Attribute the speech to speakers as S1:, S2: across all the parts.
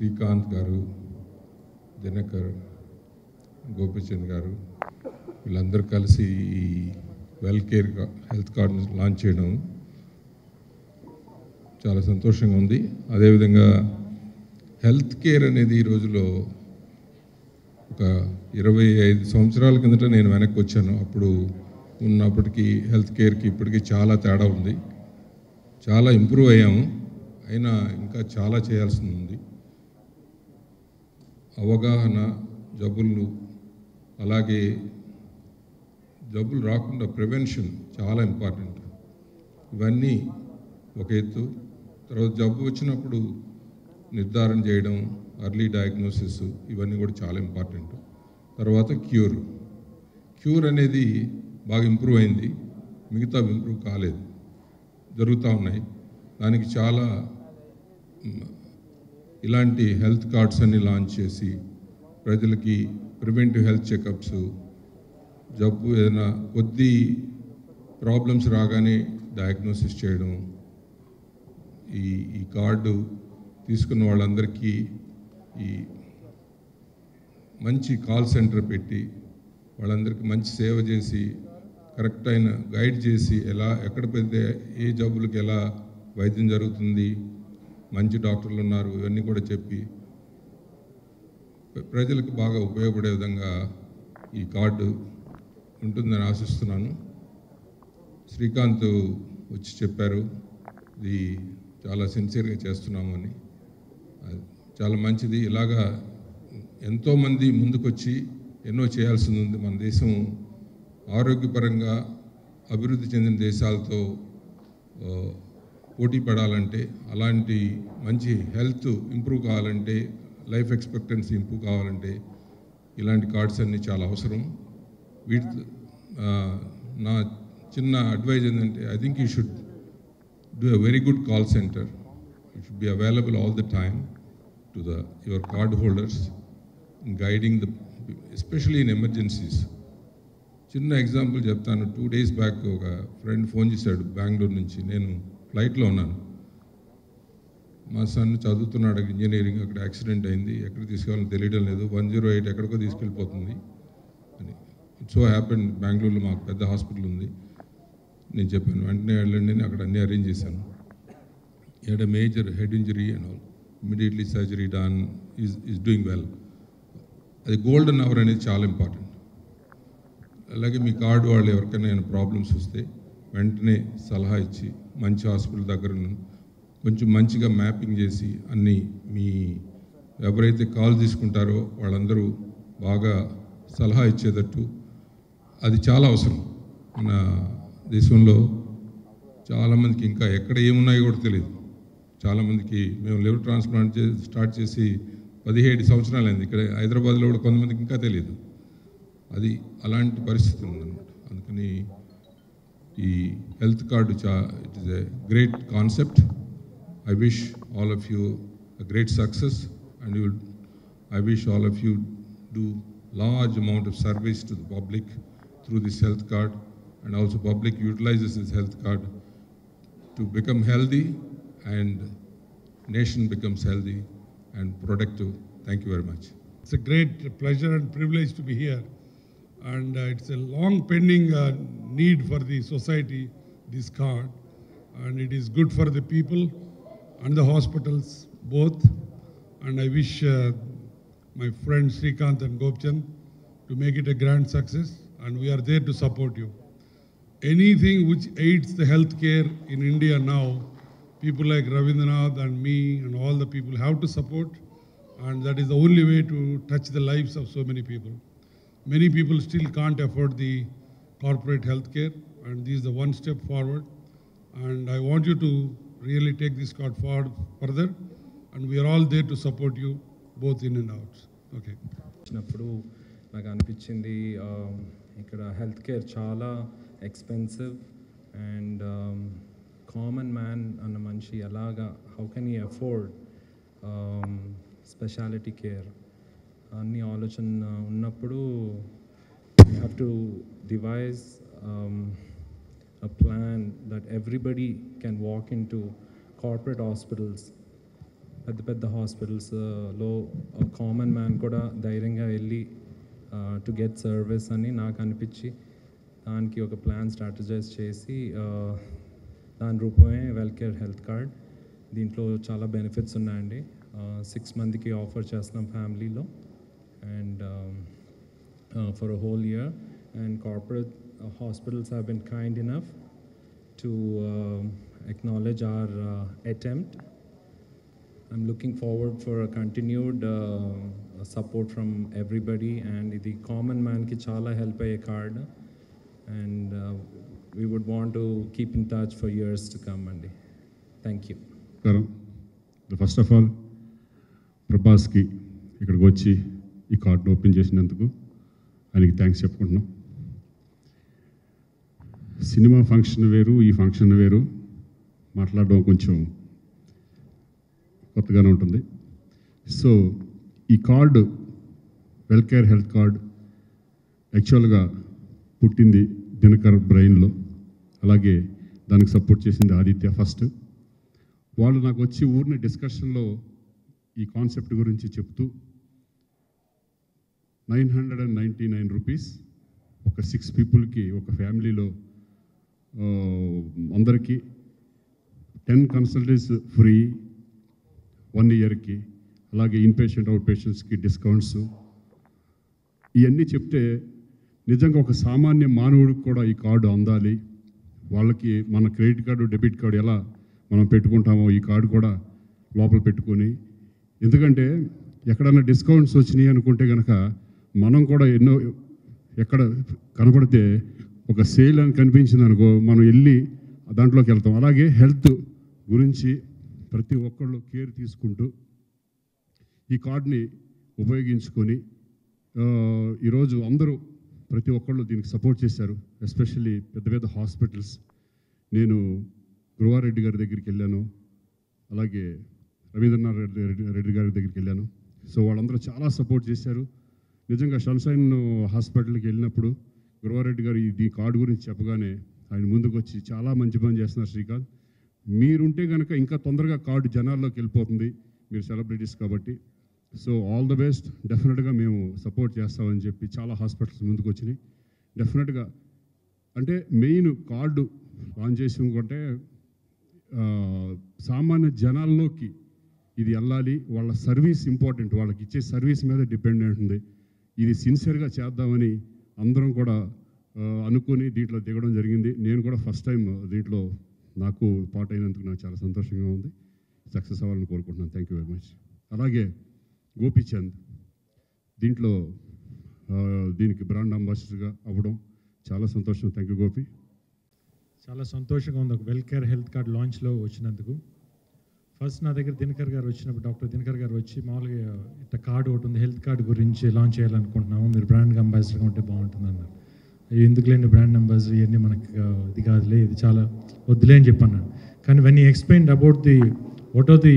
S1: శ్రీకాంత్ గారు దినకర్ గోపిచంద్ గారు వీళ్ళందరూ కలిసి ఈ వెల్ కేర్ హెల్త్ కార్డును లాంచ్ చేయడం చాలా సంతోషంగా ఉంది. అదేవిధంగా హెల్త్ కేర్ అనేది ఈ రోజులో ఒక ఇరవై ఐదు సంవత్సరాల కిందట నేను వెనక్కి వచ్చాను. అప్పుడు ఉన్నప్పటికీ హెల్త్ కేర్కి ఇప్పటికీ చాలా తేడా ఉంది. చాలా ఇంప్రూవ్ అయ్యాము. అయినా ఇంకా చాలా చేయాల్సి ఉంది. అవగాహన జబ్బులు అలాగే జబ్బులు రాకుండా ప్రివెన్షన్ చాలా ఇంపార్టెంట్. ఇవన్నీ ఒక ఎత్తు. తర్వాత జబ్బు వచ్చినప్పుడు నిర్ధారణ చేయడం అర్లీ డయాగ్నోసిస్ ఇవన్నీ కూడా చాలా ఇంపార్టెంట్. తర్వాత క్యూర్. క్యూర్ అనేది బాగా ఇంప్రూవ్ అయింది. మిగతా ఇంప్రూవ్ కాలేదు. జరుగుతూ ఉన్నాయి. దానికి చాలా ఇలాంటి హెల్త్ కార్డ్స్ అన్ని లాంచ్ చేసి ప్రజలకి ప్రివెంటివ్ హెల్త్ చెకప్స్ జబ్బు ఏదైనా కొద్ది ప్రాబ్లమ్స్ రాగానే డయాగ్నోసిస్ చేయడం ఈ ఈ కార్డు తీసుకున్న వాళ్ళందరికీ ఈ మంచి కాల్ సెంటర్ పెట్టి వాళ్ళందరికీ మంచి సేవ చేసి కరెక్ట్ అయిన గైడ్ చేసి ఎలా ఎక్కడ పెడితే ఏ జబ్బులకు ఎలా వైద్యం జరుగుతుంది మంచి డాక్టర్లు ఉన్నారు ఇవన్నీ కూడా చెప్పి ప్రజలకు బాగా ఉపయోగపడే విధంగా ఈ కార్డు ఉంటుందని ఆశిస్తున్నాను. శ్రీకాంత్ వచ్చి చెప్పారు ఇది చాలా సిన్సియర్గా చేస్తున్నాము అని. చాలా మంచిది. ఇలాగా ఎంతోమంది ముందుకొచ్చి ఎన్నో చేయాల్సింది ఉంది. మన దేశం ఆరోగ్యపరంగా అభివృద్ధి చెందిన దేశాలతో పోటీ పడాలంటే అలాంటి మంచి హెల్త్ ఇంప్రూవ్ కావాలంటే లైఫ్ ఎక్స్పెక్టెన్సీ ఇంప్రూవ్ కావాలంటే ఇలాంటి కార్డ్స్ అన్నీ చాలా అవసరం. వీటి నా చిన్న అడ్వైజ్ ఏంటంటే I think you should do a very good call centre. It should be available all the time to the your card holders guiding the especially in emergencies. చిన్న ఎగ్జాంపుల్ చెప్తాను. టూ డేస్ బ్యాక్ ఒక friend phone చేశాడు బెంగళూరు నుంచి. నేను ఫ్లైట్లో ఉన్నాను. మా sun చదువుతున్నాడు ఇంజనీరింగ్ అక్కడ యాక్సిడెంట్ అయింది. ఎక్కడ తీసుకెళ్ళాలో తెలియడం లేదు. వన్ జీరో ఎయిట్ ఎక్కడికో తీసుకెళ్ళిపోతుంది అని. సో హ్యాపెన్ బెంగళూరులో మాకు పెద్ద హాస్పిటల్ ఉంది. నేను చెప్పాను వెంటనే వెళ్ళండి అని అక్కడ అన్నీ అరేంజ్ చేశాను. Head major head injury and all immediately surgery done is is doing well అది గోల్డెన్ అవర్ అనేది చాలా ఇంపార్టెంట్ అలాగే మీ కార్డు వాళ్ళు ఎవరికైనా ఏమైనా ప్రాబ్లమ్స్ వస్తే వెంటనే సలహా ఇచ్చి మంచి హాస్పిటల్ దగ్గర కొంచెం మంచిగా మ్యాపింగ్ చేసి అన్నీ మీ ఎవరైతే కాల్ తీసుకుంటారో వాళ్ళందరూ బాగా సలహా ఇచ్చేటట్టు అది చాలా అవసరం. మన దేశంలో చాలామందికి ఇంకా ఎక్కడ ఏమున్నాయో కూడా తెలియదు. చాలామందికి మేము లివర్ ట్రాన్స్ప్లాంట్ చే స్టార్ట్ చేసి పదిహేడు సంవత్సరాలు అయింది. ఇక్కడ హైదరాబాద్లో కూడా కొంతమందికి ఇంకా తెలియదు. అది అలాంటి పరిస్థితి ఉందన్నమాట. అందుకని the health card, which are, it is a great concept. I wish all of you a great success and you, I wish all of you do large amount of service to the public through this health card and also public utilizes this health card to become healthy and nation becomes healthy and productive. Thank you very much.
S2: It's a great pleasure and privilege to be here. And uh, it's a long pending uh, need for the society, this card. And it is good for the people and the hospitals both. And I wish uh, my friends Srikanth and Gopchand to make it a grand success. And we are there to support you. Anything which aids the healthcare in India now, people like Ravindranath and me and all the people have to support. And that is the only way to touch the lives of so many people. Many people still can't afford the corporate healthcare, and this is the one step forward. And I want you to really take this card forward further, and we are all there to support you both in and out. Okay.
S3: వచ్చినప్పుడు నాకు అనిపించింది um, ఇక్కడ health care చాలా expensive and common man అన్న మనిషి ఎలాగా how can he afford speciality care అన్ని ఆలోచన ఉన్నప్పుడు you have to devise a plan that everybody can walk into corporate hospitals పెద్ద పెద్ద హాస్పిటల్స్లో కామన్ మ్యాన్ కూడా ధైర్యంగా వెళ్ళి టు గెట్ సర్వీస్ అని నాకు అనిపించి దానికి ఒక ప్లాన్ స్ట్రాటజైజ్ చేసి uh, దాని రూపమే వెల్కేర్ హెల్త్ కార్డ్ దీంట్లో చాలా బెనిఫిట్స్ ఉన్నాయండి. Uh, సిక్స్ మందికి ఆఫర్ చేస్తున్నాం ఫ్యామిలీలో And for a whole year and corporate hospitals have been kind enough to uh, acknowledge our uh, attempt. I'm looking forward for a continued uh, support from everybody and the common man ki chala help a card and uh, we would want to keep in touch for years to come Andy. Thank you.
S4: నమస్కారం first of all ప్రభాస్కి ఇక్కడికి వచ్చి ఈ కార్డును open చేసినందుకు ఆయనకి thanks చెప్పుకుంటున్నాం. Cinema function వేరు ఈ ఫంక్షన్ వేరు. మాట్లాడడం కొంచెం కొత్తగానే ఉంటుంది. సో ఈ కార్డు వెల్కేర్ హెల్త్ కార్డ్ యాక్చువల్గా పుట్టింది దినకర్ బ్రెయిన్లో. అలాగే దానికి సపోర్ట్ చేసింది ఆదిత్య ఫస్ట్ వాళ్ళు నాకు వచ్చి ఊరిని డిస్కషన్లో ఈ కాన్సెప్ట్ గురించి చెప్తూ nine hundred and ninety nine rupees. ఒక సిక్స్ పీపుల్కి ఒక ఫ్యామిలీలో అందరికీ టెన్ కన్సల్టెంట్స్ ఫ్రీ వన్ ఇయర్కి అలాగే ఇన్పేషెంట్ అవుట్ పేషెంట్స్కి డిస్కౌంట్స్. ఇవన్నీ చెప్తే నిజంగా ఒక సామాన్య మానవుడికి కూడా ఈ కార్డు అందాలి. వాళ్ళకి మన క్రెడిట్ కార్డు డెబిట్ కార్డు ఎలా మనం పెట్టుకుంటామో ఈ కార్డు కూడా లోపల పెట్టుకొని. ఎందుకంటే ఎక్కడన్నా డిస్కౌంట్స్ వచ్చినాయి అనుకుంటే కనుక మనం కూడా ఎన్నో ఎక్కడ కనపడితే ఒక సేల్ అని కనిపించింది అనుకో మనం వెళ్ళి దాంట్లోకి వెళ్తాం. అలాగే హెల్త్ గురించి ప్రతి ఒక్కళ్ళు కేర్ తీసుకుంటూ ఈ కార్డ్ని ఉపయోగించుకొని ఈరోజు అందరూ ప్రతి ఒక్కళ్ళు దీనికి సపోర్ట్ చేశారు. ఎస్పెషల్లీ పెద్ద పెద్ద హాస్పిటల్స్. నేను గురువారెడ్డి గారి దగ్గరికి వెళ్ళాను. అలాగే రవీంద్రనాథ్ రెడ్డి రెడ్డి గారి దగ్గరికి వెళ్ళాను. సో వాళ్ళందరూ చాలా సపోర్ట్ చేశారు. నిజంగా సన్షైన్ హాస్పిటల్కి వెళ్ళినప్పుడు గురువారెడ్డి గారు ఈ కార్డు గురించి చెప్పగానే ఆయన ముందుకు వచ్చి చాలా మంచి పని చేస్తున్నారు శ్రీకాంత్. మీరుంటే కనుక ఇంకా తొందరగా కార్డు జనాల్లోకి వెళ్ళిపోతుంది. మీరు సెలబ్రిటీస్ కాబట్టి. So all the best. డెఫినెట్గా మేము సపోర్ట్ చేస్తామని చెప్పి చాలా హాస్పిటల్స్ ముందుకు వచ్చినాయి. డెఫినెట్గా అంటే మెయిన్ కార్డు లాంచ్ చేసి ఇంకొంటే సామాన్య జనాల్లోకి ఇది వెళ్ళాలి. వాళ్ళ సర్వీస్ ఇంపార్టెంట్. వాళ్ళకి ఇచ్చే సర్వీస్ మీద డిపెండెంట్ ఉంది. ఇది సిన్సియర్గా చేద్దామని అందరం కూడా అనుకుని అనుకొని దీంట్లో దిగడం జరిగింది. నేను కూడా ఫస్ట్ టైం దీంట్లో నాకు పార్ట్ అయినందుకు నాకు చాలా సంతోషంగా ఉంది. సక్సెస్ అవ్వాలని కోరుకుంటున్నాను. థ్యాంక్ యూ వెరీ మచ్ అలాగే గోపిచంద్ దీంట్లో దీనికి బ్రాండ్ అంబాసిడర్గా అవ్వడం చాలా సంతోషం. Thank you Gopi.
S5: చాలా సంతోషంగా ఉంది. ఒక వెల్ కేర్ హెల్త్ కార్డ్ లాంచ్లో వచ్చినందుకు. ఫస్ట్ నా దగ్గర దినకర్ గారు వచ్చినప్పుడు డాక్టర్ దినకర్ గారు వచ్చి మామూలుగా ఇట్లా కార్డు ఒకటి ఉంది హెల్త్ కార్డు గురించి లాంచ్ చేయాలనుకుంటున్నాము మీరు బ్రాండ్ అంబాసిడర్గా ఉంటే బాగుంటుంది అన్నారు అయ్యో, ఎందుకులేండి బ్రాండ్ అంబాసిడర్ ఇవన్నీ మనకి ఇది కాదులే ఇది చాలా వద్దులే అని చెప్పన్నాను కానీ వెన్ ఈ explain about the what are the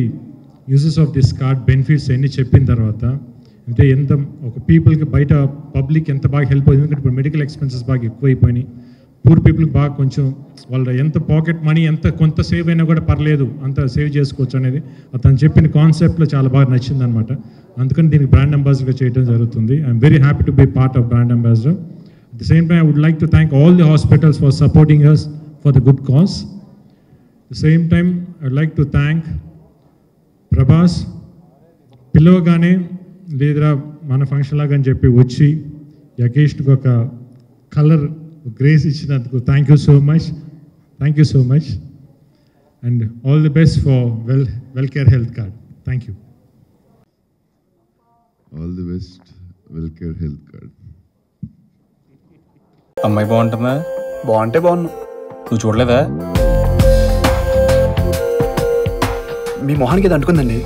S5: uses of this card benefits అన్ని చెప్పిన తర్వాత అంటే ఎంత ఒక పీపుల్కి బయట పబ్లిక్ ఎంత బాగా హెల్ప్ అవుతుంది ఎందుకంటే ఇప్పుడు మెడికల్ ఎక్స్పెన్సెస్ బాగా ఎక్కువైపోయినాయి. పూర్ పీపుల్కి బాగా కొంచెం వాళ్ళ ఎంత పాకెట్ మనీ ఎంత కొంత సేవ్ అయినా కూడా పర్లేదు అంత సేవ్ చేసుకోవచ్చు అనేది అతను చెప్పిన కాన్సెప్ట్లో చాలా బాగా నచ్చింది అనమాట అందుకని దీనికి బ్రాండ్ అంబాసిడర్గా చేయడం జరుగుతుంది. I'm very happy to be part of brand ambassador at the same time I would like to thank all the hospitals for supporting us for the good cause the same time I would like to thank Prabhas పిలవగానే లేదురా మన function లాగా అని చెప్పి వచ్చి యకేష్కి ఒక colour grace ఇచ్చినందుకు thank you so much thank you so much and all the best for well well care health card thank you
S6: all the best well care health card
S7: అమ్మాయి బాగుంటుందా?
S8: బాగుంటే బాగున్నాను
S7: నువ్వు చూడలేదా?
S8: మీ మొహానికి అంటుకుందండి.